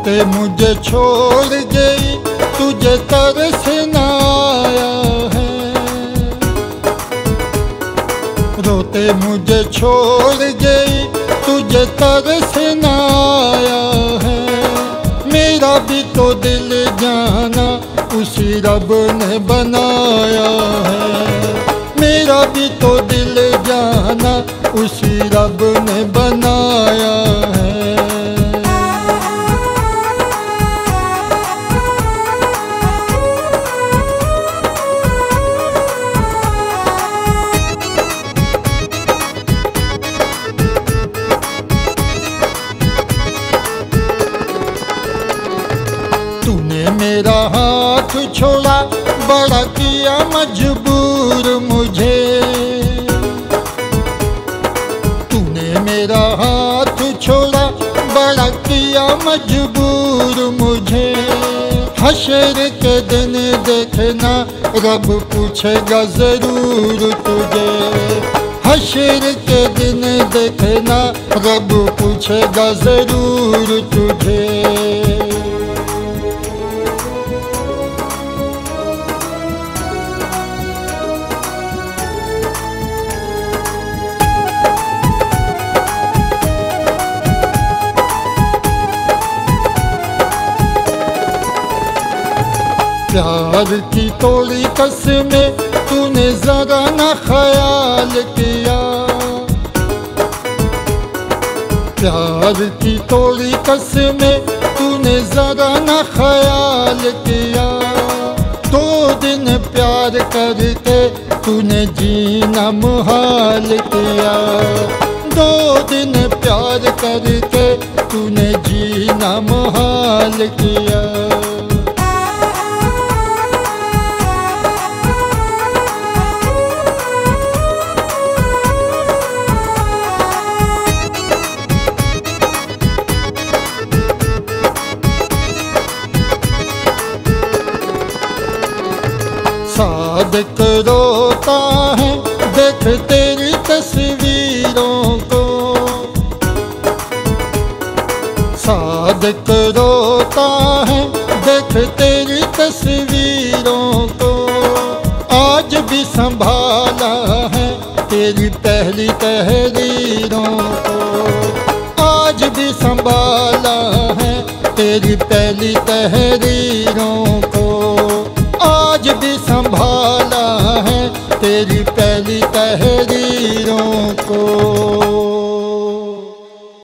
रोते मुझे छोड़ गई तुझे तरस आया है। रोते मुझे छोड़ गई तुझे तरस आया है। मेरा भी तो दिल जाना उसी रब ने बनाया है। मेरा भी तो दिल जाना उसी रब ने बनाया है। मेरा हाथ छोड़ा, बड़ा किया मजबूर मुझे। तूने मेरा हाथ छोड़ा, बड़ा किया मजबूर मुझे। हशर के दिन देखना, रब पूछेगा ज़रूर तुझे। हशर के दिन देखना, रब पूछेगा ज़रूर तुझे। प्यार की तोड़ी कसमें तूने जरा न ख्याल किया। प्यार की तोड़ी कसमें तूने जरा न ख्याल किया। दो दिन प्यार करके तूने जीना मुहाल किया। दो दिन प्यार करके तूने जीना मुहाल किया। सादक रोता है, देख तेरी तस्वीरों को। सादक रोता है, देख तेरी तस्वीरों को। आज भी संभाला है तेरी पहली तहरीरों को। आज भी संभाला है तेरी पहली तहरीरों को। आज भी संभाला तेरी पहली तहरीरों को।